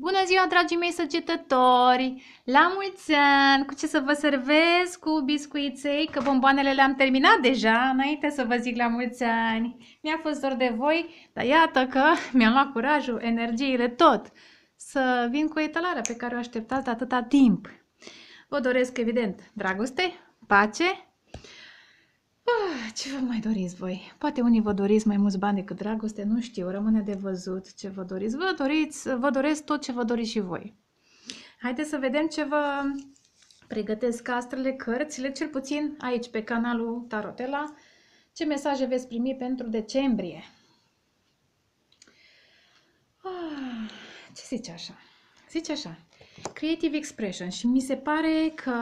Bună ziua, dragii mei săgetători! La mulți ani! Cu ce să vă servez? Cu biscuiței, că bomboanele le-am terminat deja, înainte să vă zic la mulți ani. Mi-a fost dor de voi, dar iată că mi-am luat curajul, energiile, tot, să vin cu etalarea pe care o așteptați de atâta timp. Vă doresc, evident, dragoste, pace Ah, ce vă mai doriți voi? Poate unii vă doriți mai mulți bani decât dragoste, nu știu, rămâne de văzut ce vă doriți. Vă, doriți, vă doresc tot ce vă doriți și voi. Haideți să vedem ce vă pregătesc astrele, cărțile, cel puțin aici pe canalul Tarotela, ce mesaje veți primi pentru decembrie. Ah, ce zice așa? Zice așa, Creative Expression și mi se pare că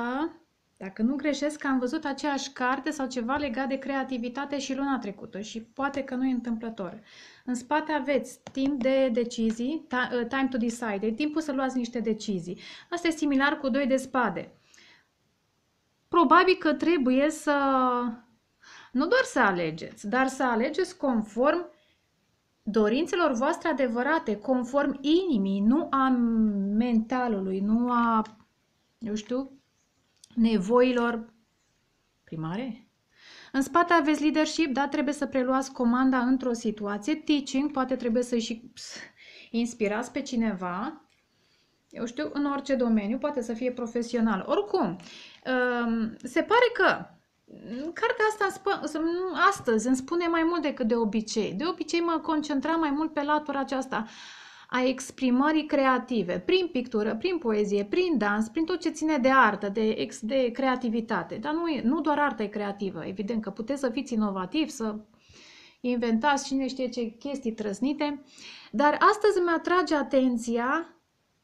dacă nu greșesc, am văzut aceeași carte sau ceva legat de creativitate și luna trecută și poate că nu e întâmplător. În spate aveți timp de decizii, uh, time to decide, e timpul să luați niște decizii. Asta e similar cu doi de spade. Probabil că trebuie să, nu doar să alegeți, dar să alegeți conform dorințelor voastre adevărate, conform inimii, nu a mentalului, nu a, eu știu, nevoilor primare? În spate aveți leadership, da, trebuie să preluați comanda într-o situație. Teaching, poate trebuie să și inspirați pe cineva, eu știu, în orice domeniu, poate să fie profesional. Oricum, um, se pare că cartea asta astăzi îmi spune mai mult decât de obicei. De obicei mă concentram mai mult pe latura aceasta a exprimării creative, prin pictură, prin poezie, prin dans, prin tot ce ține de artă, de, ex, de creativitate. Dar nu, e, nu doar arta e creativă, evident că puteți să fiți inovativ, să inventați cine știe ce chestii trăsnite, dar astăzi mi atrage atenția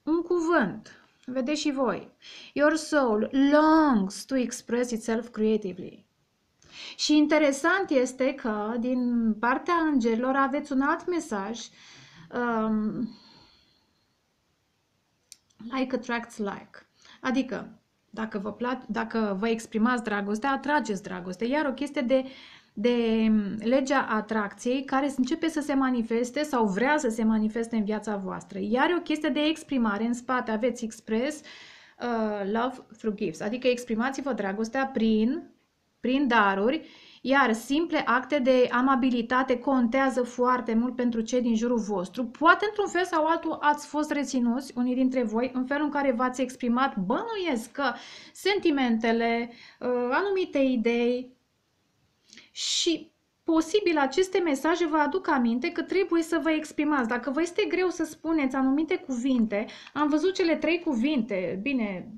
un cuvânt. Vedeți și voi. Your soul longs to express itself creatively. Și interesant este că din partea îngerilor aveți un alt mesaj um, like attracts like. Adică, dacă vă, plac, dacă vă exprimați dragostea, atrageți dragoste. Iar o chestie de, de legea atracției care începe să se manifeste sau vrea să se manifeste în viața voastră. Iar o chestie de exprimare. În spate aveți express uh, love through gifts. Adică exprimați-vă dragostea prin, prin daruri iar simple acte de amabilitate contează foarte mult pentru cei din jurul vostru. Poate într-un fel sau altul ați fost reținuți, unii dintre voi, în felul în care v-ați exprimat, bănuiesc că sentimentele, uh, anumite idei și posibil aceste mesaje vă aduc aminte că trebuie să vă exprimați. Dacă vă este greu să spuneți anumite cuvinte, am văzut cele trei cuvinte, bine,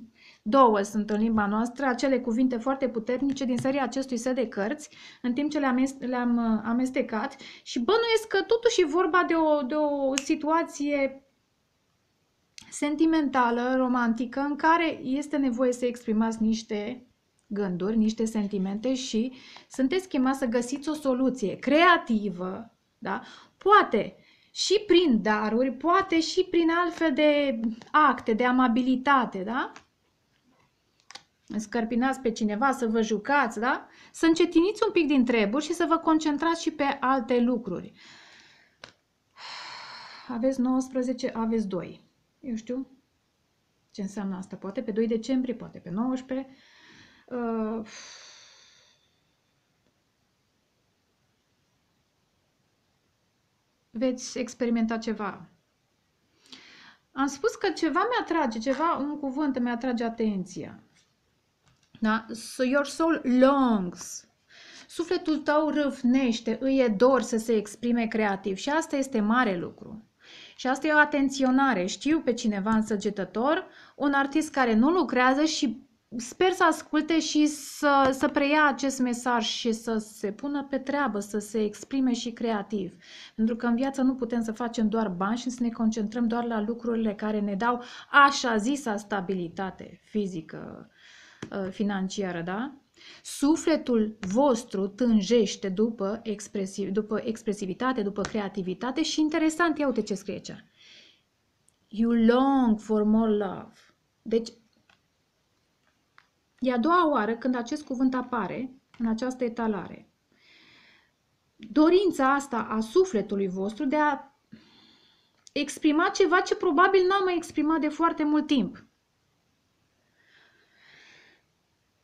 Două sunt în limba noastră, acele cuvinte foarte puternice din seria acestui set de cărți, în timp ce le-am, le-am uh, amestecat și bănuiesc că totuși e vorba de o, de o situație sentimentală, romantică, în care este nevoie să exprimați niște gânduri, niște sentimente și sunteți chemați să găsiți o soluție creativă, da? Poate și prin daruri, poate și prin altfel de acte, de amabilitate, da? Scărpinați pe cineva, să vă jucați, da? Să încetiniți un pic din treburi și să vă concentrați și pe alte lucruri. Aveți 19, aveți 2. Eu știu ce înseamnă asta. Poate pe 2 decembrie, poate pe 19. Uh, veți experimenta ceva. Am spus că ceva mi-atrage, ceva, un cuvânt mi-atrage atenția. Da? So your soul longs. Sufletul tău râvnește, îi e dor să se exprime creativ și asta este mare lucru. Și asta e o atenționare. Știu pe cineva însăgetător, un artist care nu lucrează și sper să asculte și să, să preia acest mesaj și să se pună pe treabă, să se exprime și creativ. Pentru că în viață nu putem să facem doar bani și să ne concentrăm doar la lucrurile care ne dau așa zisa stabilitate fizică, Uh, financiară, da? Sufletul vostru tânjește după, expresiv, după expresivitate, după creativitate și interesant, ia uite ce scrie aici. You long for more love. Deci, e a doua oară când acest cuvânt apare în această etalare. Dorința asta a sufletului vostru de a exprima ceva ce probabil n-am mai exprimat de foarte mult timp.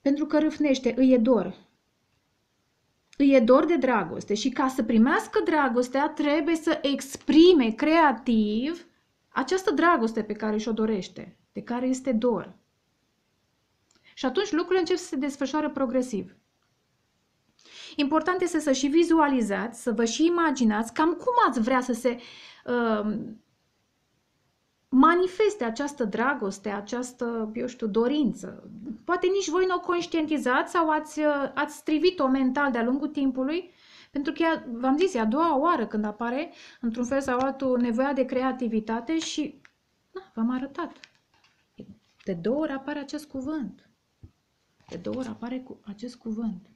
Pentru că râfnește, îi e dor. Îi e dor de dragoste și ca să primească dragostea trebuie să exprime creativ această dragoste pe care și-o dorește, de care este dor. Și atunci lucrurile încep să se desfășoară progresiv. Important este să și vizualizați, să vă și imaginați cam cum ați vrea să se uh, manifeste această dragoste, această, eu știu, dorință. Poate nici voi nu o conștientizați sau ați, uh, ați strivit-o mental de-a lungul timpului, pentru că, v-am zis, e a doua oară când apare, într-un fel sau altul, nevoia de creativitate și na, v-am arătat. De două ori apare acest cuvânt. De două ori apare cu acest cuvânt.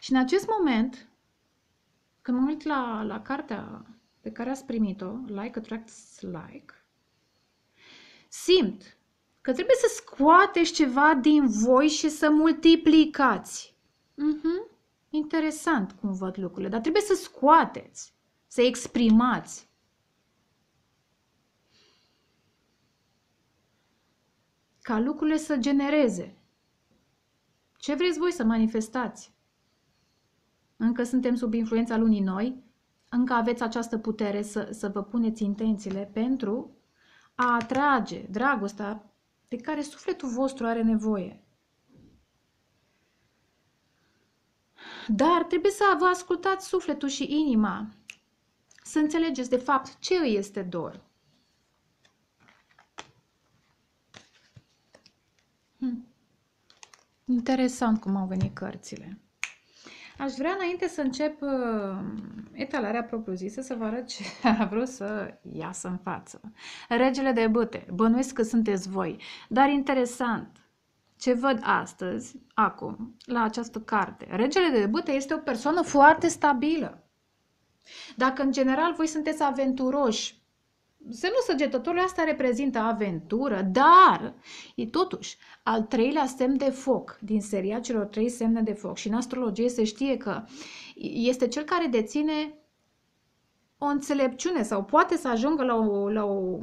Și în acest moment, când mă uit la, la cartea pe care ați primit-o, Like Attracts Like, simt că trebuie să scoateți ceva din voi și să multiplicați. Mm-hmm. Interesant cum văd lucrurile, dar trebuie să scoateți, să exprimați. Ca lucrurile să genereze. Ce vreți voi să manifestați? Încă suntem sub influența lunii noi, încă aveți această putere să, să vă puneți intențiile pentru a atrage dragostea de care sufletul vostru are nevoie. Dar trebuie să vă ascultați sufletul și inima, să înțelegeți de fapt ce îi este dor. Hm. Interesant cum au venit cărțile. Aș vrea înainte să încep uh, etalarea propriu-zisă să vă arăt ce a vrut să iasă în față. Regele de băte, bănuiesc că sunteți voi, dar interesant, ce văd astăzi, acum, la această carte. Regele de băte este o persoană foarte stabilă. Dacă în general voi sunteți aventuroși, semnul săgetătorului asta reprezintă aventură, dar e totuși al treilea semn de foc din seria celor trei semne de foc. Și în astrologie se știe că este cel care deține o înțelepciune sau poate să ajungă la o, la o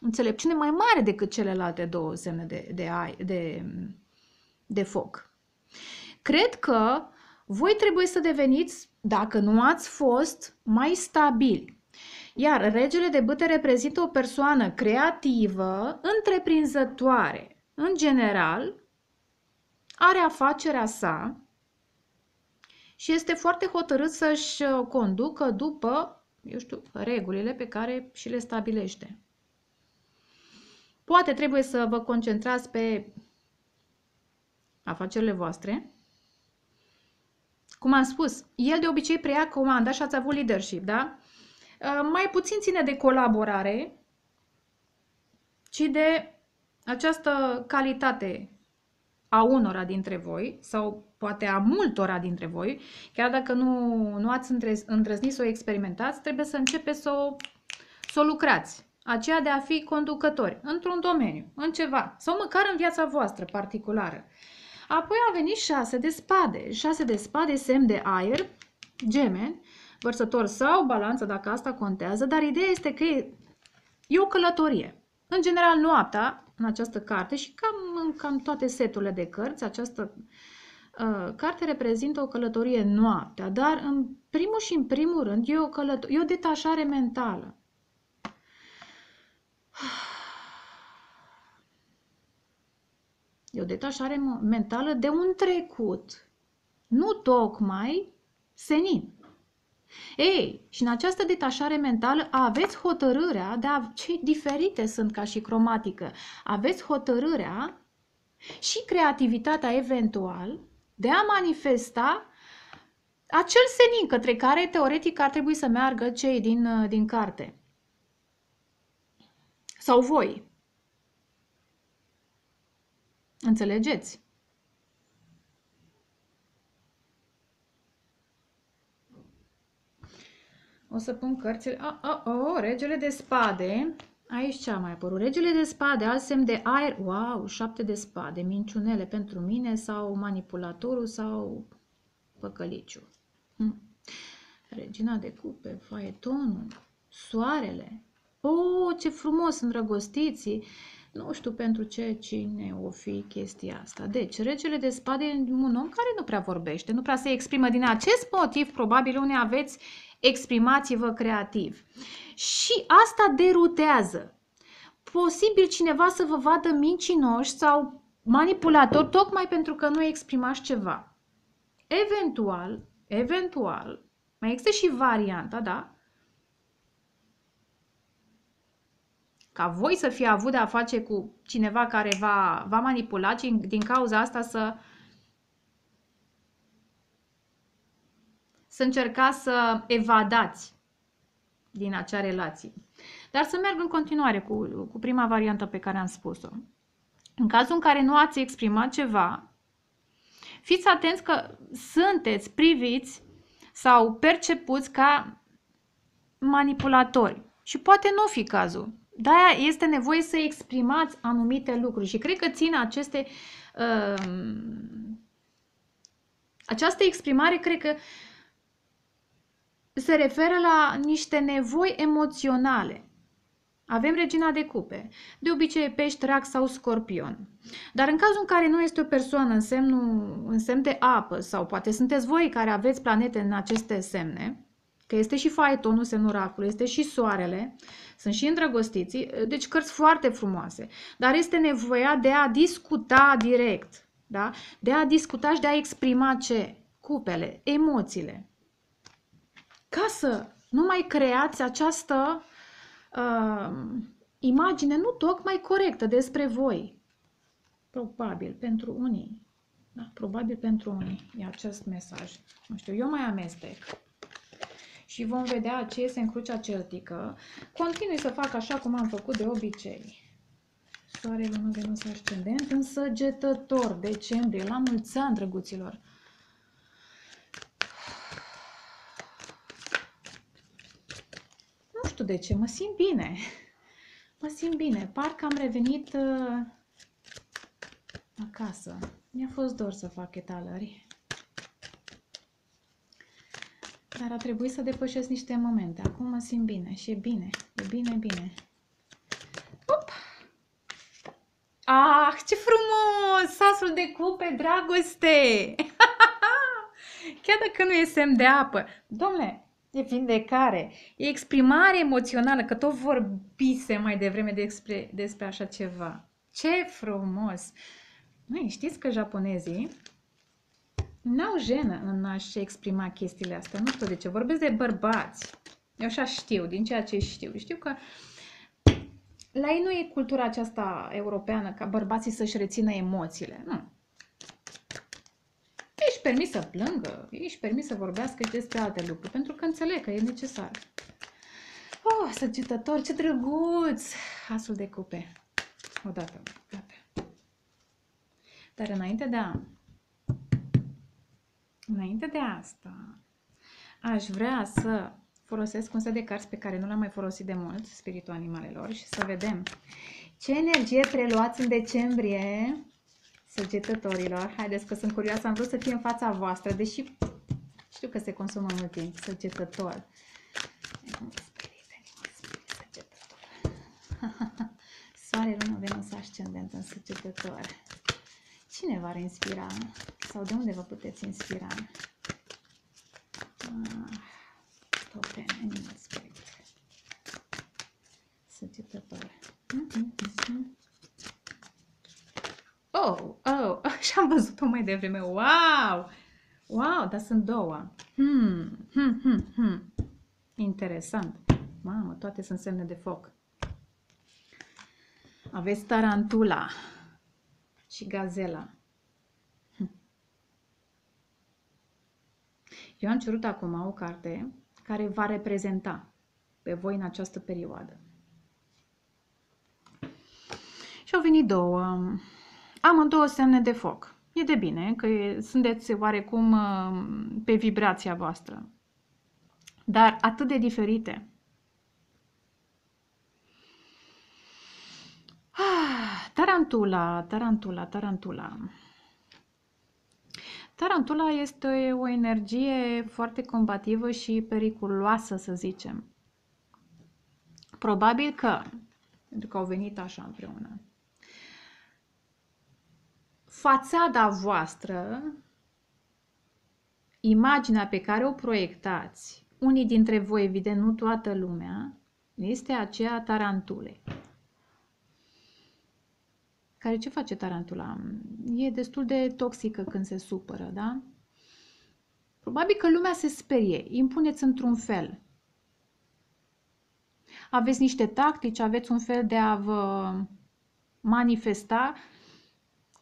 înțelepciune mai mare decât celelalte două semne de, de, de, de foc. Cred că voi trebuie să deveniți, dacă nu ați fost, mai stabili iar regele de bâte reprezintă o persoană creativă, întreprinzătoare. În general, are afacerea sa și este foarte hotărât să-și conducă după, eu știu, regulile pe care și le stabilește. Poate trebuie să vă concentrați pe afacerile voastre. Cum am spus, el de obicei preia comanda și ați avut leadership, da? Uh, mai puțin ține de colaborare, ci de această calitate a unora dintre voi sau poate a multora dintre voi, chiar dacă nu, nu ați îndrăznit să o experimentați, trebuie să începeți să o, să o lucrați. Aceea de a fi conducători într-un domeniu, în ceva, sau măcar în viața voastră particulară. Apoi a venit șase de spade. Șase de spade, semn de aer, gemeni, vărsător sau balanță, dacă asta contează, dar ideea este că e, e o călătorie. În general, noaptea, în această carte și cam în cam toate seturile de cărți, această uh, carte reprezintă o călătorie noaptea, dar în primul și în primul rând e o, călător- e o detașare mentală. E o detașare mentală de un trecut, nu tocmai senin. Ei, și în această detașare mentală aveți hotărârea de a... Ce diferite sunt ca și cromatică. Aveți hotărârea și creativitatea eventual de a manifesta acel senin către care teoretic ar trebui să meargă cei din, din carte. Sau voi. Înțelegeți? O să pun cărțile. Oh, oh, oh, regele de spade Aici ce a mai apărut? Regele de spade, alt semn de aer. Wow, șapte de spade. Minciunele pentru mine sau manipulatorul sau păcăliciu. Hm. Regina de cupe, faetonul, soarele. Oh, ce frumos, îndrăgostiții. Nu știu pentru ce, cine o fi chestia asta. Deci, regele de spade e un om care nu prea vorbește, nu prea se exprimă. Din acest motiv, probabil, unii aveți exprimați-vă creativ. Și asta derutează. Posibil cineva să vă vadă mincinoși sau manipulator tocmai pentru că nu exprimați ceva. Eventual, eventual, mai există și varianta, da? Ca voi să fie avut de a face cu cineva care va, va manipula și din cauza asta să să încercați să evadați din acea relație. Dar să merg în continuare cu, cu prima variantă pe care am spus-o. În cazul în care nu ați exprimat ceva, fiți atenți că sunteți priviți sau percepuți ca manipulatori. Și poate nu fi cazul. De-aia este nevoie să exprimați anumite lucruri și cred că țin aceste uh, această exprimare cred că se referă la niște nevoi emoționale. Avem regina de cupe, de obicei pești, rac sau scorpion. Dar în cazul în care nu este o persoană în, semnul, în semn de apă sau poate sunteți voi care aveți planete în aceste semne, că este și faetonul semnul racului, este și soarele, sunt și îndrăgostiții, deci cărți foarte frumoase. Dar este nevoia de a discuta direct, da? de a discuta și de a exprima ce? Cupele, emoțiile. Ca să nu mai creați această uh, imagine nu tocmai corectă despre voi. Probabil pentru unii. Da, probabil pentru unii e acest mesaj. Nu știu, eu mai amestec. Și vom vedea ce este în crucea celtică. Continui să fac așa cum am făcut de obicei. Soare, lună, Venus, ascendent, însăgetător, decembrie, la mulți ani, drăguților. Știu de ce, mă simt bine. Mă simt bine. Parcă am revenit uh, acasă. Mi-a fost dor să fac etalări. Dar a trebuit să depășesc niște momente. Acum mă simt bine și e bine. E bine, bine. Up! Ah, ce frumos! Sasul de cupe, dragoste! Chiar dacă nu e semn de apă. Domnule, e vindecare, e exprimare emoțională, că tot vorbise mai devreme despre, despre așa ceva. Ce frumos! Măi, știți că japonezii n-au jenă în a-și exprima chestiile astea. Nu știu de ce. Vorbesc de bărbați. Eu așa știu, din ceea ce știu. Știu că la ei nu e cultura aceasta europeană ca bărbații să-și rețină emoțiile. Nu. Ești permis să plângă, ești permis să vorbească și despre alte lucruri, pentru că înțeleg că e necesar. Oh, săgetător, ce drăguț! Asul de cupe. Odată, gata. Dar înainte de a... Înainte de asta, aș vrea să folosesc un set de cărți pe care nu l-am mai folosit de mult, Spiritul Animalelor, și să vedem ce energie preluați în decembrie săgetătorilor. Haideți că sunt curioasă, am vrut să fie în fața voastră, deși știu că se consumă mult timp, săgetător. Soare, lună, Venus, ascendent în săgetător. Cine v-ar inspira? Sau de unde vă puteți inspira? Ah, tope, animal spirit. Săgetător. Mm -hmm. Oh, oh, și am văzut-o mai devreme. Wow! Wow, dar sunt două. Hmm, hmm, hmm, hmm. Interesant. Mamă, toate sunt semne de foc. Aveți tarantula și gazela. Hm. Eu am cerut acum o carte care va reprezenta pe voi în această perioadă. Și au venit două. Amândouă semne de foc. E de bine că sunteți oarecum uh, pe vibrația voastră. Dar atât de diferite. Ah, tarantula, tarantula, tarantula. Tarantula este o energie foarte combativă și periculoasă, să zicem. Probabil că, pentru că au venit așa împreună, fațada voastră, imaginea pe care o proiectați, unii dintre voi, evident, nu toată lumea, este aceea tarantule. Care ce face tarantula? E destul de toxică când se supără, da? Probabil că lumea se sperie. Impuneți într-un fel. Aveți niște tactici, aveți un fel de a vă manifesta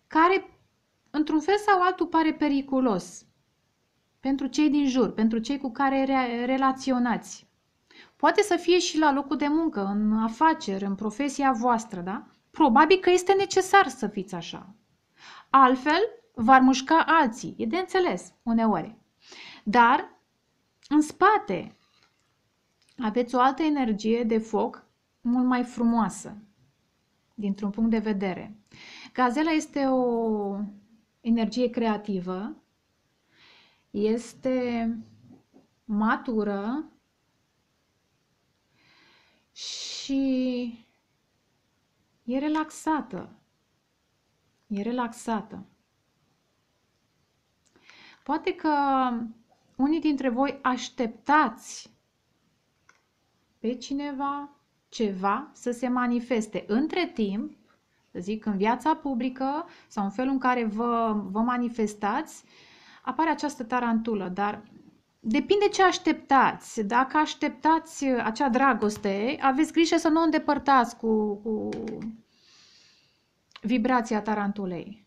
care, într-un fel sau altul, pare periculos pentru cei din jur, pentru cei cu care re- relaționați. Poate să fie și la locul de muncă, în afaceri, în profesia voastră, da? Probabil că este necesar să fiți așa. Altfel, v-ar mușca alții. E de înțeles, uneori. Dar, în spate, aveți o altă energie de foc mult mai frumoasă, dintr-un punct de vedere. Gazela este o energie creativă, este matură și E relaxată. E relaxată. Poate că unii dintre voi așteptați pe cineva, ceva să se manifeste. Între timp, să zic, în viața publică sau în felul în care vă, vă manifestați, apare această tarantulă, dar Depinde ce așteptați. Dacă așteptați acea dragoste, aveți grijă să nu o îndepărtați cu, cu vibrația tarantulei.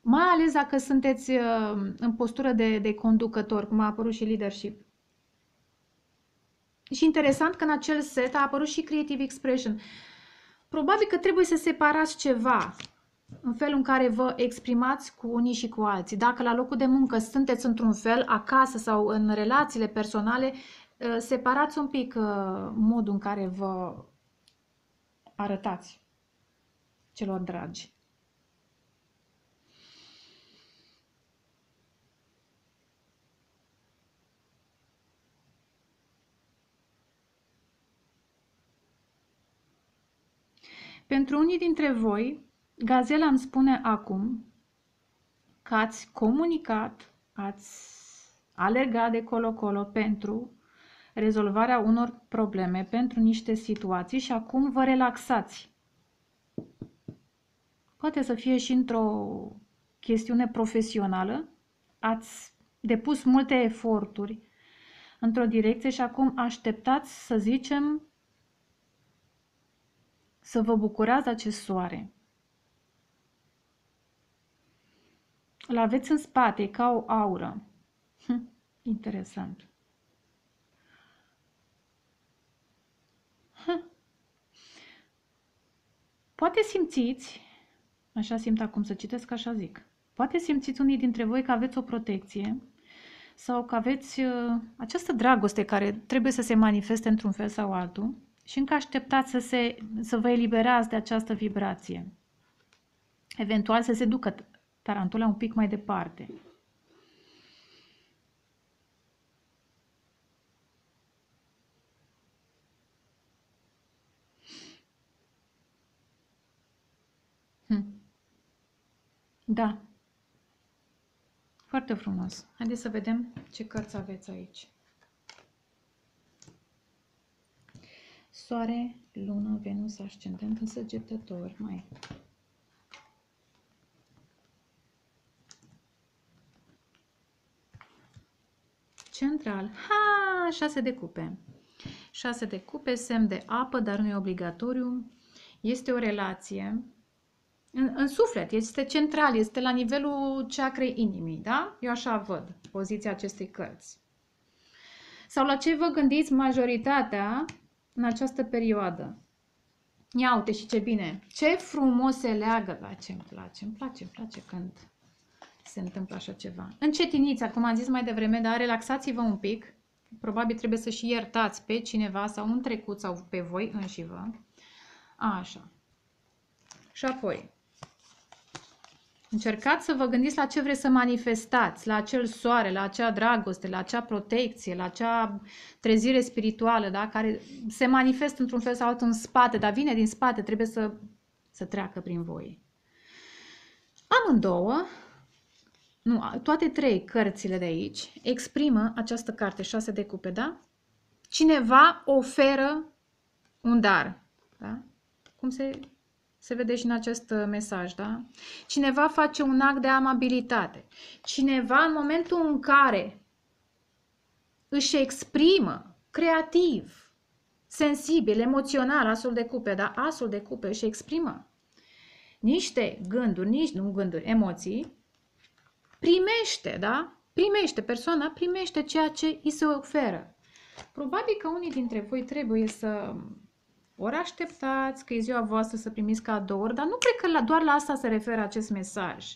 Mai ales dacă sunteți uh, în postură de, de conducător, cum a apărut și leadership. Și interesant că în acel set a apărut și Creative Expression. Probabil că trebuie să separați ceva în felul în care vă exprimați cu unii și cu alții. Dacă la locul de muncă sunteți într-un fel, acasă sau în relațiile personale, uh, separați un pic uh, modul în care vă arătați celor dragi. Pentru unii dintre voi, Gazela îmi spune acum că ați comunicat, ați alergat de colo-colo pentru rezolvarea unor probleme, pentru niște situații și acum vă relaxați. Poate să fie și într-o chestiune profesională, ați depus multe eforturi într-o direcție și acum așteptați, să zicem, să vă bucurați acest soare. Îl aveți în spate, ca o aură. Hm, interesant. Hm. Poate simțiți, așa simt acum să citesc, așa zic, poate simțiți unii dintre voi că aveți o protecție sau că aveți uh, această dragoste care trebuie să se manifeste într-un fel sau altul și încă așteptați să, se, să vă eliberați de această vibrație. Eventual să se ducă tarantula un pic mai departe. Hm. Da. Foarte frumos. Haideți să vedem ce cărți aveți aici. Soare, lună, Venus, ascendent în săgetător. Mai central. Ha, șase de cupe. Șase de cupe, semn de apă, dar nu e obligatoriu. Este o relație în, în suflet, este central, este la nivelul ceacrei inimii, da? Eu așa văd poziția acestei cărți. Sau la ce vă gândiți majoritatea în această perioadă? Ia uite și ce bine, ce frumos se leagă, la ce îmi place, îmi place, îmi place când se întâmplă așa ceva. Încetiniți, cum am zis mai devreme, dar relaxați-vă un pic. Probabil trebuie să și iertați pe cineva sau în trecut sau pe voi înși vă. Așa. Și apoi, încercați să vă gândiți la ce vreți să manifestați, la acel soare, la acea dragoste, la acea protecție, la acea trezire spirituală, da? care se manifestă într-un fel sau altul în spate, dar vine din spate, trebuie să, să treacă prin voi. Amândouă, nu, toate trei cărțile de aici exprimă această carte, șase de cupe, da? Cineva oferă un dar, da? Cum se, se vede și în acest uh, mesaj, da? Cineva face un act de amabilitate. Cineva în momentul în care își exprimă creativ, sensibil, emoțional, asul de cupe, da? Asul de cupe își exprimă niște gânduri, nici nu gânduri, emoții, primește, da? Primește, persoana primește ceea ce îi se oferă. Probabil că unii dintre voi trebuie să ori așteptați că e ziua voastră să primiți cadouri, dar nu cred că la, doar la asta se referă acest mesaj.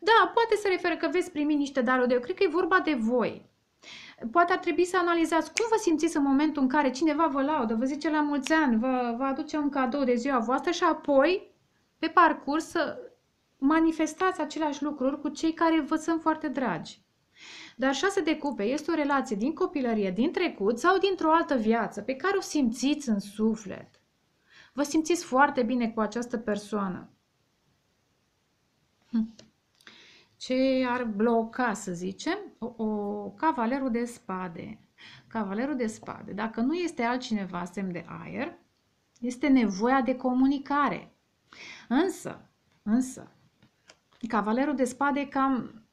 Da, poate se referă că veți primi niște daruri, dar eu cred că e vorba de voi. Poate ar trebui să analizați cum vă simțiți în momentul în care cineva vă laudă, vă zice la mulți ani, vă, vă aduce un cadou de ziua voastră și apoi, pe parcurs, să manifestați aceleași lucruri cu cei care vă sunt foarte dragi. Dar șase de cupe este o relație din copilărie, din trecut sau dintr-o altă viață pe care o simțiți în suflet. Vă simțiți foarte bine cu această persoană. Hm. Ce ar bloca, să zicem? O, o cavalerul de spade. Cavalerul de spade, dacă nu este altcineva semn de aer, este nevoia de comunicare. Însă, însă, cavalerul de spade cam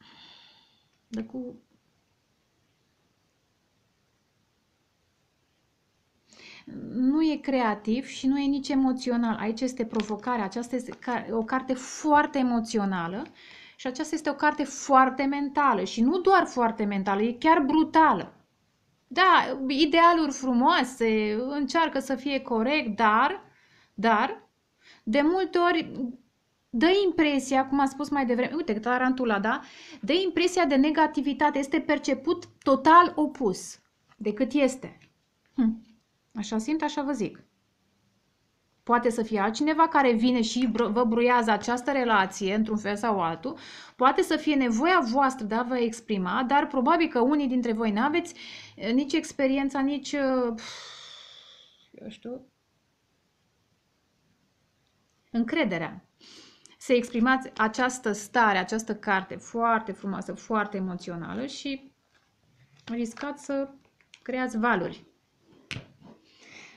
de cu nu e creativ și nu e nici emoțional. Aici este provocarea. Aceasta este o carte foarte emoțională și aceasta este o carte foarte mentală și nu doar foarte mentală, e chiar brutală. Da, idealuri frumoase, încearcă să fie corect, dar, dar, de multe ori dă impresia, cum am spus mai devreme, uite, tarantula, da? Dă impresia de negativitate, este perceput total opus decât este. Hm. Așa simt, așa vă zic. Poate să fie altcineva care vine și vă bruiază această relație într-un fel sau altul. Poate să fie nevoia voastră de a vă exprima, dar probabil că unii dintre voi nu aveți eh, nici experiența, nici, eh, eu știu, încrederea. Să exprimați această stare, această carte foarte frumoasă, foarte emoțională și riscați să creați valuri.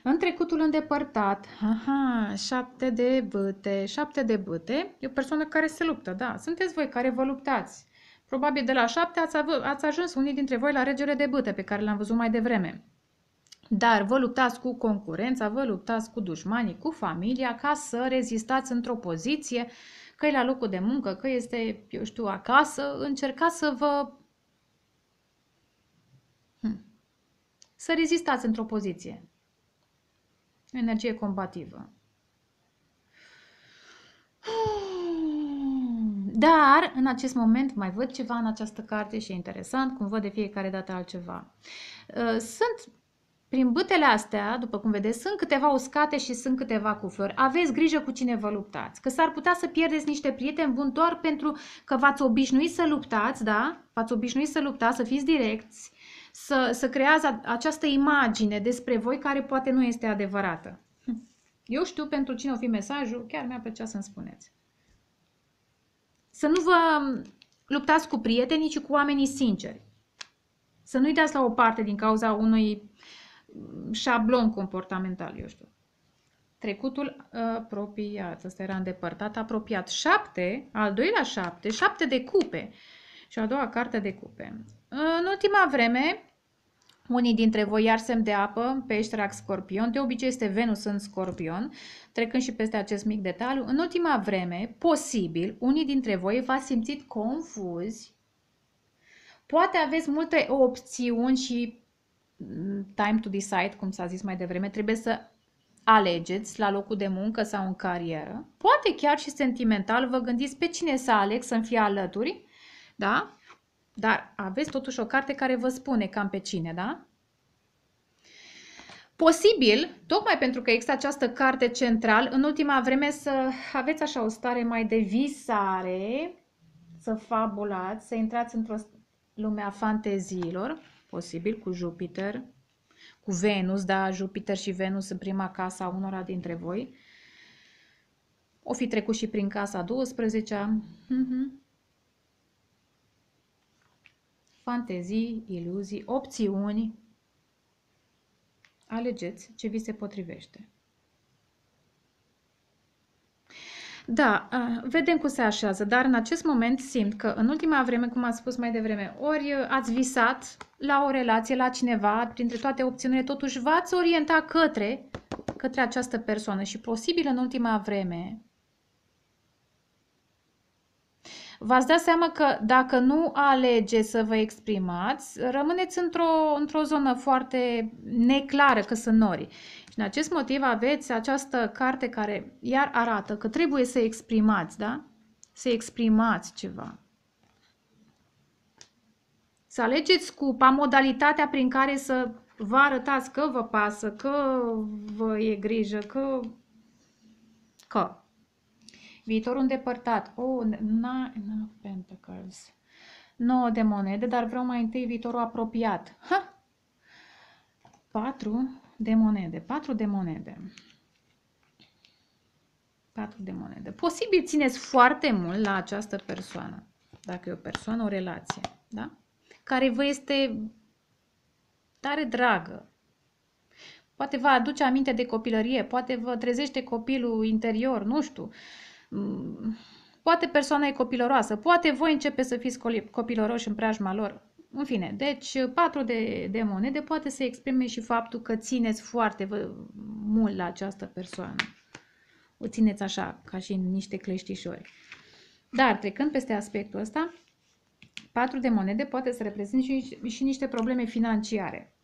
În trecutul îndepărtat, aha, șapte de băte, șapte de băte, e o persoană care se luptă, da, sunteți voi care vă luptați. Probabil de la șapte ați, ați ajuns unii dintre voi la regele de băte pe care l-am văzut mai devreme. Dar vă luptați cu concurența, vă luptați cu dușmanii, cu familia, ca să rezistați într-o poziție, că e la locul de muncă, că este, eu știu, acasă, încercați să vă... Hm. Să rezistați într-o poziție energie combativă. Dar, în acest moment, mai văd ceva în această carte și e interesant, cum văd de fiecare dată altceva. Uh, sunt, prin bâtele astea, după cum vedeți, sunt câteva uscate și sunt câteva cu flori. Aveți grijă cu cine vă luptați, că s-ar putea să pierdeți niște prieteni buni doar pentru că v-ați obișnuit să luptați, da? V-ați obișnuit să luptați, să fiți direcți, să, să creați această imagine despre voi care poate nu este adevărată. Hm. Eu știu pentru cine o fi mesajul, chiar mi-a plăcea să-mi spuneți. Să nu vă luptați cu prietenii, ci cu oamenii sinceri. Să nu-i dați la o parte din cauza unui șablon comportamental, eu știu. Trecutul apropiat, ăsta era îndepărtat, apropiat. Șapte, al doilea șapte, șapte de cupe și a doua carte de cupe. În ultima vreme, unii dintre voi iar semn de apă, pești, rac, scorpion, de obicei este Venus în scorpion, trecând și peste acest mic detaliu. În ultima vreme, posibil, unii dintre voi v-ați simțit confuzi, poate aveți multe opțiuni și mm, time to decide, cum s-a zis mai devreme, trebuie să alegeți la locul de muncă sau în carieră. Poate chiar și sentimental vă gândiți pe cine să aleg să-mi fie alături, da? Dar aveți totuși o carte care vă spune cam pe cine, da? Posibil, tocmai pentru că există această carte central, în ultima vreme să aveți așa o stare mai de visare, să fabulați, să intrați într-o lume a fanteziilor, posibil cu Jupiter, cu Venus, da, Jupiter și Venus în prima casă a unora dintre voi. O fi trecut și prin casa 12-a. Mm-hmm. Fantezii, iluzii, opțiuni. Alegeți ce vi se potrivește. Da, vedem cum se așează, dar în acest moment simt că în ultima vreme, cum am spus mai devreme, ori ați visat la o relație, la cineva, printre toate opțiunile, totuși v-ați orienta către, către această persoană și posibil în ultima vreme v-ați dat seama că dacă nu alege să vă exprimați, rămâneți într-o, într-o zonă foarte neclară că sunt nori. Și în acest motiv aveți această carte care iar arată că trebuie să exprimați, da? Să exprimați ceva. Să alegeți cu modalitatea prin care să vă arătați că vă pasă, că vă e grijă, că... că. Viitorul îndepărtat. Oh, nine of Pentacles. 9 de monede, dar vreau mai întâi viitorul apropiat. Ha! 4 de monede. 4 de monede. 4 de monede. Posibil țineți foarte mult la această persoană. Dacă e o persoană, o relație. Da? Care vă este tare dragă. Poate vă aduce aminte de copilărie, poate vă trezește copilul interior, nu știu. Mm, poate persoana e copiloroasă, poate voi începe să fiți copiloroși în preajma lor. În fine, deci 4 de, de monede poate să exprime și faptul că țineți foarte mult la această persoană. O țineți așa, ca și în niște cleștișori. Dar, trecând peste aspectul ăsta, 4 de monede poate să reprezinte și, și niște probleme financiare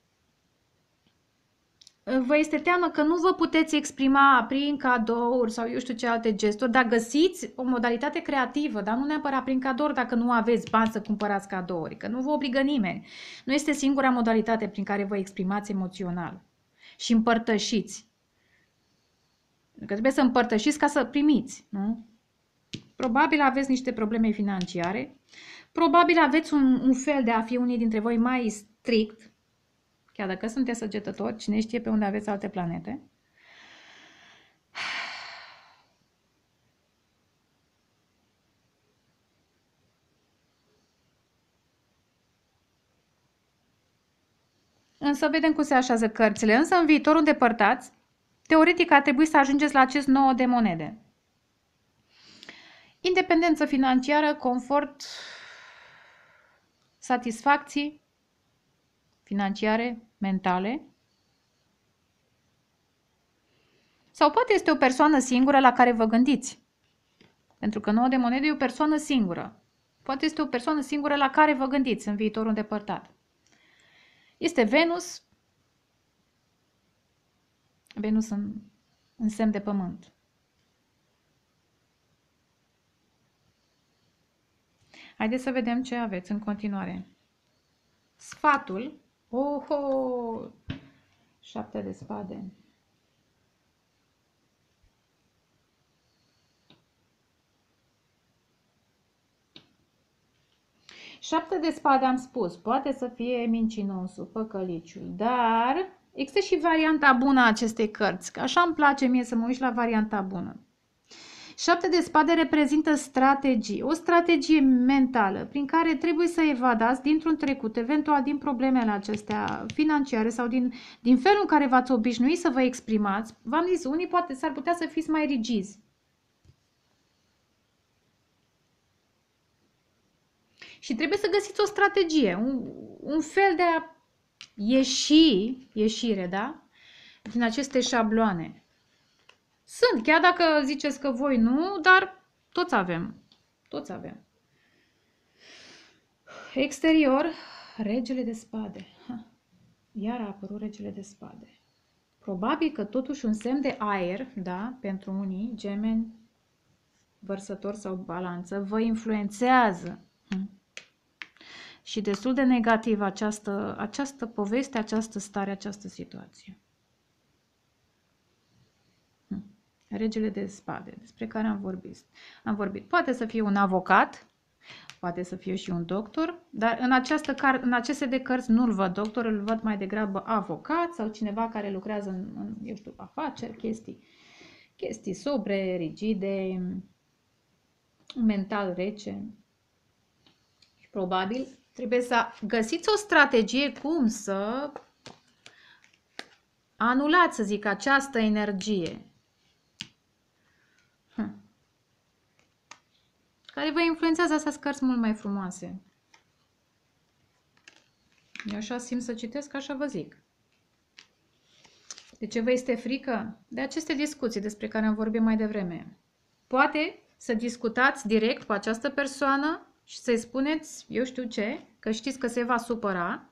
vă este teamă că nu vă puteți exprima prin cadouri sau eu știu ce alte gesturi, dar găsiți o modalitate creativă, dar nu neapărat prin cadouri dacă nu aveți bani să cumpărați cadouri, că nu vă obligă nimeni. Nu este singura modalitate prin care vă exprimați emoțional și împărtășiți. Că trebuie să împărtășiți ca să primiți, nu? Probabil aveți niște probleme financiare, probabil aveți un, un fel de a fi unii dintre voi mai strict, Chiar dacă sunteți săgetători, cine știe pe unde aveți alte planete. Însă vedem cum se așează cărțile. Însă în viitorul îndepărtați, teoretic ar trebui să ajungeți la acest 9 de monede. Independență financiară, confort, satisfacții financiare, mentale. Sau poate este o persoană singură la care vă gândiți. Pentru că 9 de monede e o persoană singură. Poate este o persoană singură la care vă gândiți în viitorul îndepărtat. Este Venus, Venus în, în semn de pământ. Haideți să vedem ce aveți în continuare. Sfatul Oho! Șapte de spade. Șapte de spade am spus, poate să fie mincinosul, păcăliciul, dar există și varianta bună a acestei cărți, că așa îmi place mie să mă uit la varianta bună. Șapte de spade reprezintă strategii, o strategie mentală prin care trebuie să evadați dintr-un trecut, eventual din problemele acestea financiare sau din, din felul în care v-ați obișnuit să vă exprimați. V-am zis, unii poate s-ar putea să fiți mai rigizi. Și trebuie să găsiți o strategie, un, un fel de a ieși, ieșire, da? Din aceste șabloane. Sunt, chiar dacă ziceți că voi nu, dar toți avem. Toți avem. Exterior, regele de spade. Ha. Iar a apărut regele de spade. Probabil că totuși un semn de aer, da, pentru unii, gemeni, vărsător sau balanță, vă influențează. Hm. Și destul de negativ această, această poveste, această stare, această situație. Regele de spade, despre care am vorbit. Am vorbit. Poate să fie un avocat, poate să fie și un doctor, dar în, această car- în aceste de cărți nu-l văd doctor, îl văd mai degrabă avocat sau cineva care lucrează în, în eu știu, afaceri, chestii, chestii sobre, rigide, mental rece. Și probabil trebuie să găsiți o strategie cum să anulați, să zic, această energie. Care vă influențează astea cărți mult mai frumoase. Eu așa simt să citesc, așa vă zic. De ce vă este frică? De aceste discuții despre care am vorbit mai devreme. Poate să discutați direct cu această persoană și să-i spuneți, eu știu ce, că știți că se va supăra.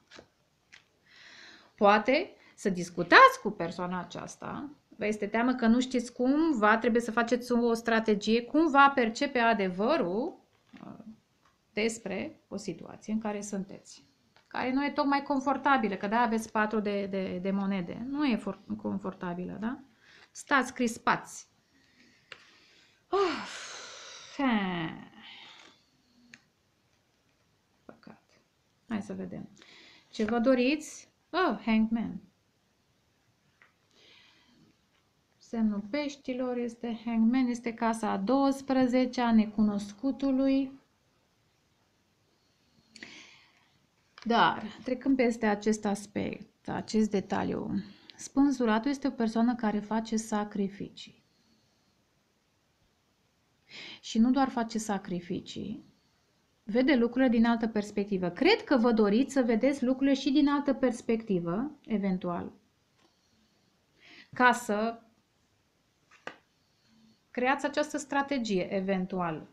Poate să discutați cu persoana aceasta, vă este teamă că nu știți cum va, trebuie să faceți o strategie, cum va percepe adevărul uh, despre o situație în care sunteți. Care nu e tocmai confortabilă, că da, aveți patru de, de, de monede. Nu e for, confortabilă, da? Stați crispați. Uf. Păcat. Hai să vedem. Ce vă doriți? Oh, hangman. Semnul peștilor este hangman, este casa a 12 a necunoscutului. Dar, trecând peste acest aspect, acest detaliu, spânzuratul este o persoană care face sacrificii. Și nu doar face sacrificii, vede lucrurile din altă perspectivă. Cred că vă doriți să vedeți lucrurile și din altă perspectivă, eventual, ca să creați această strategie, eventual.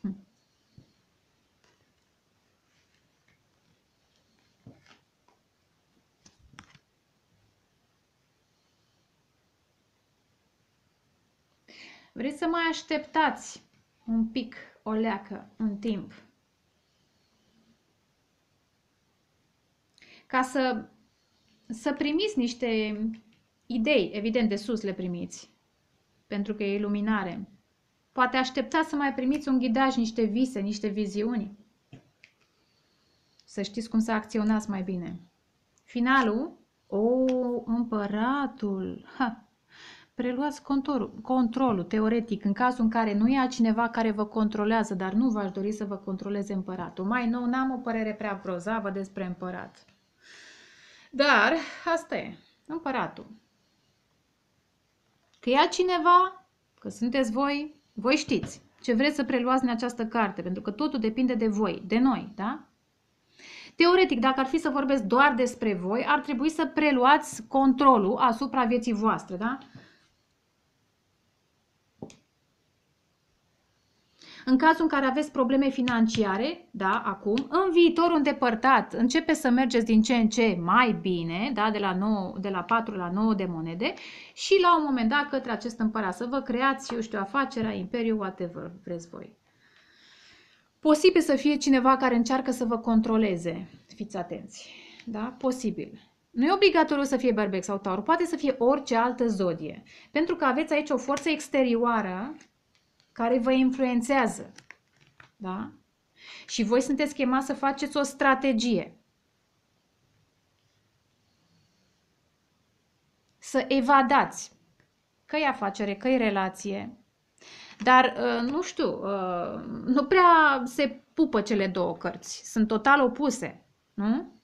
Hm. Vreți să mai așteptați un pic, o leacă, un timp. Ca să, să primiți niște idei, evident de sus le primiți, pentru că e iluminare. Poate așteptați să mai primiți un ghidaj, niște vise, niște viziuni. Să știți cum să acționați mai bine. Finalul, o, împăratul, ha, preluați controlul, controlul teoretic în cazul în care nu e altcineva care vă controlează, dar nu v-aș dori să vă controleze împăratul. Mai nou, n-am o părere prea grozavă despre împărat. Dar asta e, împăratul. Că e altcineva, că sunteți voi, voi știți ce vreți să preluați în această carte, pentru că totul depinde de voi, de noi, da? Teoretic, dacă ar fi să vorbesc doar despre voi, ar trebui să preluați controlul asupra vieții voastre, da? În cazul în care aveți probleme financiare, da, acum, în viitor îndepărtat, începe să mergeți din ce în ce mai bine, da, de la, 9, de la 4 la 9 de monede și la un moment dat către acest împărat să vă creați, eu știu, afacerea, imperiul, whatever vreți voi. Posibil să fie cineva care încearcă să vă controleze. Fiți atenți. Da? Posibil. Nu e obligatoriu să fie berbec sau taur, poate să fie orice altă zodie. Pentru că aveți aici o forță exterioară care vă influențează. Da? Și voi sunteți chemați să faceți o strategie. Să evadați că e afacere, că e relație. Dar, uh, nu știu, uh, nu prea se pupă cele două cărți. Sunt total opuse. Nu?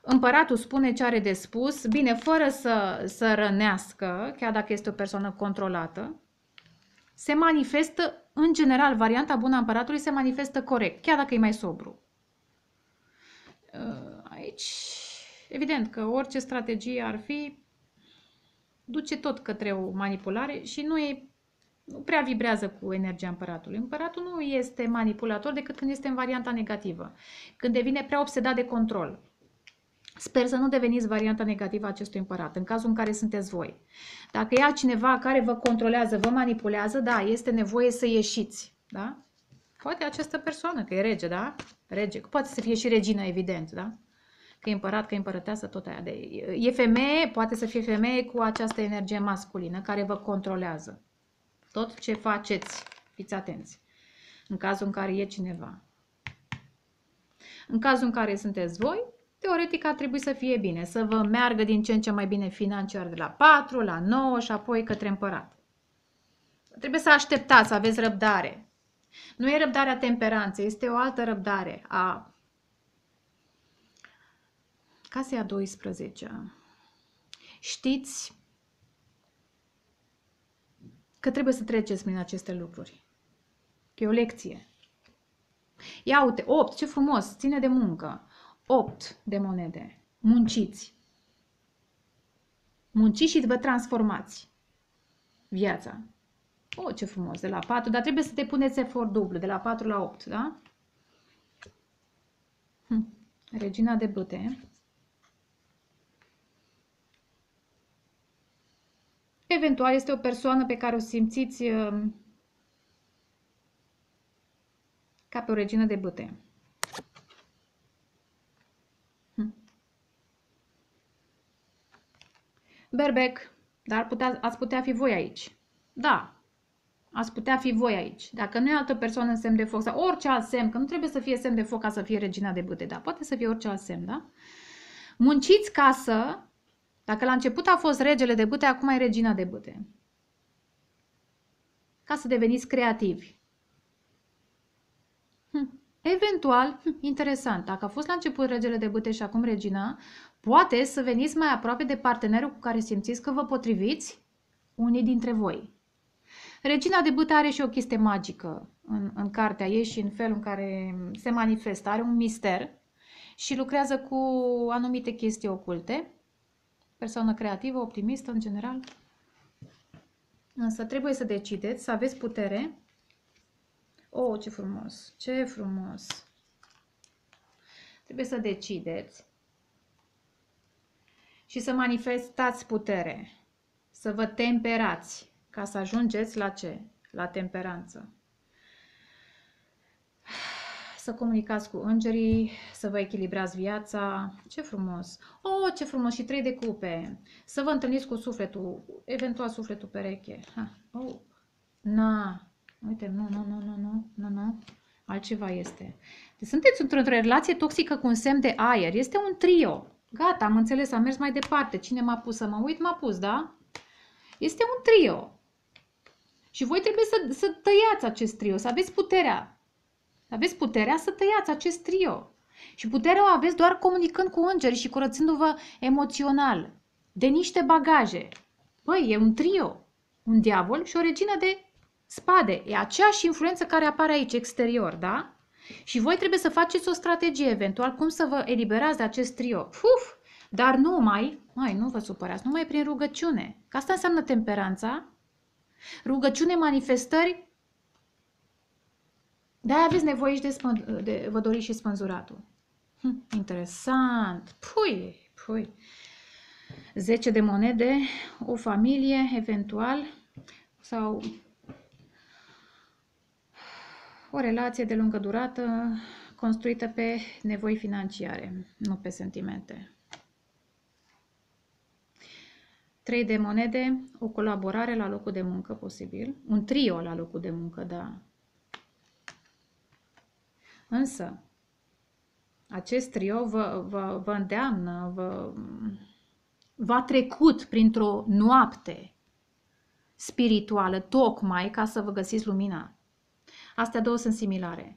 Împăratul spune ce are de spus, bine, fără să, să rănească, chiar dacă este o persoană controlată, se manifestă, în general, varianta bună a împăratului se manifestă corect, chiar dacă e mai sobru. Uh, aici, evident că orice strategie ar fi, duce tot către o manipulare și nu e nu prea vibrează cu energia împăratului. Împăratul nu este manipulator decât când este în varianta negativă, când devine prea obsedat de control. Sper să nu deveniți varianta negativă a acestui împărat, în cazul în care sunteți voi. Dacă e altcineva care vă controlează, vă manipulează, da, este nevoie să ieșiți. Da? Poate această persoană, că e rege, da? Rege. Poate să fie și regină, evident, da? Că e împărat, că e împărăteasă, tot aia. De, e femeie, poate să fie femeie cu această energie masculină care vă controlează. Tot ce faceți, fiți atenți. În cazul în care e cineva. În cazul în care sunteți voi, teoretic ar trebui să fie bine, să vă meargă din ce în ce mai bine financiar de la 4 la 9 și apoi către împărat. Trebuie să așteptați, să aveți răbdare. Nu e răbdarea temperanței, este o altă răbdare a casei a 12 Știți că trebuie să treceți prin aceste lucruri. Că e o lecție. Ia uite, 8, ce frumos, ține de muncă. 8 de monede. Munciți. Munciți și vă transformați viața. Oh, ce frumos, de la 4, dar trebuie să te puneți efort dublu, de la 4 la 8, da? Hm. Regina de băte. Eventual este o persoană pe care o simțiți uh, ca pe o regină de băte. Berbec, dar putea, ați putea fi voi aici. Da, ați putea fi voi aici. Dacă nu e altă persoană în semn de foc sau orice alt semn, că nu trebuie să fie semn de foc ca să fie regina de băte, da, poate să fie orice alt semn, da? Munciți ca să, dacă la început a fost regele de băte, acum e regina de băte. Ca să deveniți creativi. Hm. Eventual, hm, interesant, dacă a fost la început regele de băte și acum regina, poate să veniți mai aproape de partenerul cu care simțiți că vă potriviți unii dintre voi. Regina de bâte are și o chestie magică în, în cartea ei și în felul în care se manifestă. Are un mister și lucrează cu anumite chestii oculte. Persoană creativă, optimistă în general. Însă trebuie să decideți, să aveți putere. Oh, ce frumos! Ce frumos! Trebuie să decideți și să manifestați putere, să vă temperați ca să ajungeți la ce? La temperanță. Să comunicați cu îngerii, să vă echilibrați viața. Ce frumos! Oh, ce frumos! Și trei de cupe. Să vă întâlniți cu sufletul, eventual sufletul pereche. Ha. Oh. Na. Uite, nu, nu, nu, nu, nu, nu, nu. Altceva este. Deci sunteți într-o relație toxică cu un semn de aer. Este un trio. Gata, am înțeles, am mers mai departe. Cine m-a pus să mă uit, m-a pus, da? Este un trio. Și voi trebuie să, să tăiați acest trio, să aveți puterea. Să aveți puterea să tăiați acest trio. Și puterea o aveți doar comunicând cu îngeri și curățându-vă emoțional de niște bagaje. Băi, e un trio. Un diavol și o regină de spade. E aceeași influență care apare aici, exterior, da? Și voi trebuie să faceți o strategie, eventual, cum să vă eliberați de acest trio. Uf! Dar numai, mai, nu vă supărați, numai prin rugăciune. Că asta înseamnă temperanța Rugăciune, manifestări, de-aia aveți nevoie și de, spân, de vă doriți și spânzuratul. Hm, interesant. Pui, pui. 10 de monede, o familie, eventual, sau o relație de lungă durată construită pe nevoi financiare, nu pe sentimente. 3 de monede, o colaborare la locul de muncă posibil, un trio la locul de muncă, da. Însă, acest trio vă, vă, vă îndeamnă, vă, v-a trecut printr-o noapte spirituală, tocmai ca să vă găsiți lumina. Astea două sunt similare.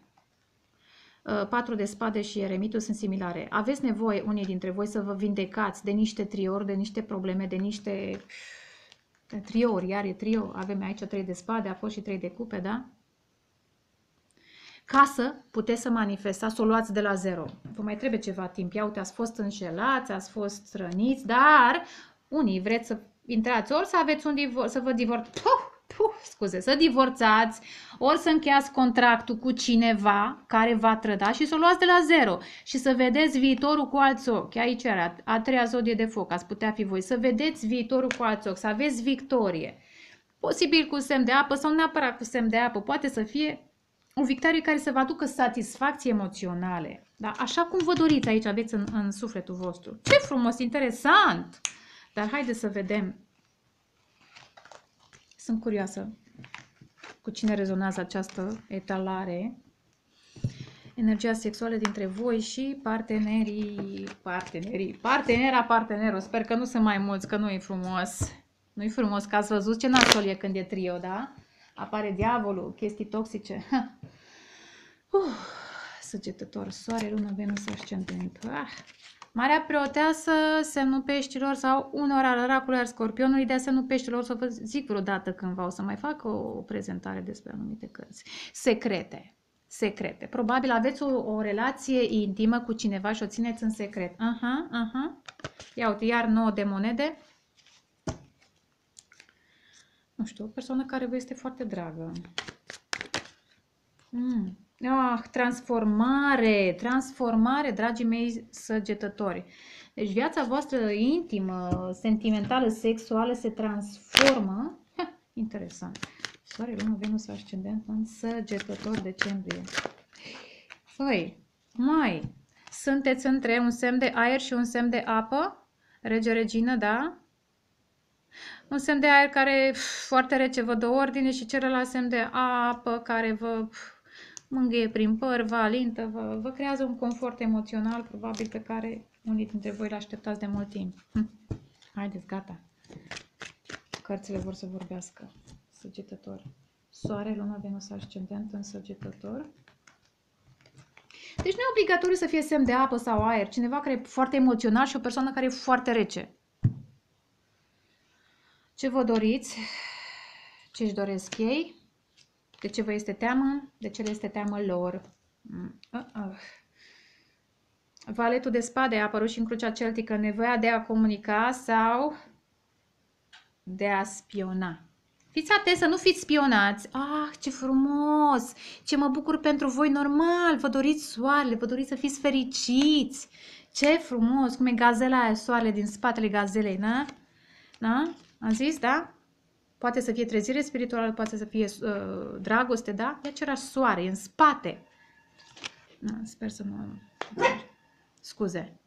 Uh, patru de spade și eremitul sunt similare. Aveți nevoie, unii dintre voi, să vă vindecați de niște triori, de niște probleme, de niște triori, iar e trio, avem aici trei de spade, a fost și trei de cupe, da? Ca să puteți să manifestați, să o luați de la zero. Vă mai trebuie ceva timp. Ia uite, ați fost înșelați, ați fost răniți, dar unii vreți să intrați ori să aveți un divorț, să vă divorțați puh, scuze, să divorțați, ori să încheiați contractul cu cineva care va trăda și să o luați de la zero și să vedeți viitorul cu alți ochi. Aici era a treia zodie de foc, ați putea fi voi, să vedeți viitorul cu alți ochi, să aveți victorie. Posibil cu semn de apă sau neapărat cu semn de apă, poate să fie o victorie care să vă aducă satisfacții emoționale. Da? Așa cum vă doriți aici, aveți în, în sufletul vostru. Ce frumos, interesant! Dar haideți să vedem. Sunt curioasă cu cine rezonează această etalare. Energia sexuală dintre voi și partenerii, partenerii, partenera, partenerul. Sper că nu sunt mai mulți, că nu e frumos. nu e frumos că ați văzut ce nasol e când e trio, da? Apare diavolul, chestii toxice. Uh, săgetător, soare, lună, venus, ascendent. Ah. Marea preoteasă, semnul peștilor sau unor al oracului al scorpionului, de semnul peștilor, să vă zic vreodată cândva o să mai fac o, o prezentare despre anumite cărți. Secrete. Secrete. Probabil aveți o, o relație intimă cu cineva și o țineți în secret. Aha, aha. Ia uite, iar 9 de monede. Nu știu, o persoană care vă este foarte dragă. Mm. Ah, transformare, transformare, dragii mei săgetători. Deci viața voastră intimă, sentimentală, sexuală se transformă. Ha, interesant. Soare, lună, Venus, ascendent în săgetător decembrie. Păi, mai, sunteți între un semn de aer și un semn de apă? Rege, regină, da? Un semn de aer care foarte rece vă dă ordine și celălalt semn de apă care vă mângâie prin păr, vă alintă, vă, vă creează un confort emoțional, probabil pe care unii dintre voi l-așteptați de mult timp. Hm. Haideți, gata. Cărțile vor să vorbească. Săgetător. Soare, luna, Venus, ascendent în săgetător. Deci nu e obligatoriu să fie semn de apă sau aer. Cineva care e foarte emoțional și o persoană care e foarte rece. Ce vă doriți? Ce își doresc ei? De ce vă este teamă? De ce le este teamă lor? Uh -uh. Valetul de spade a apărut și în crucea celtică. Nevoia de a comunica sau de a spiona. Fiți atenți să nu fiți spionați. Ah, ce frumos! Ce mă bucur pentru voi, normal! Vă doriți soarele, vă doriți să fiți fericiți! Ce frumos! Cum e gazela aia, soarele din spatele gazelei, da? Da? Am zis, da? Poate să fie trezire spirituală, poate să fie uh, dragoste, da? E același soare, e în spate. Da, sper să nu... Scuze.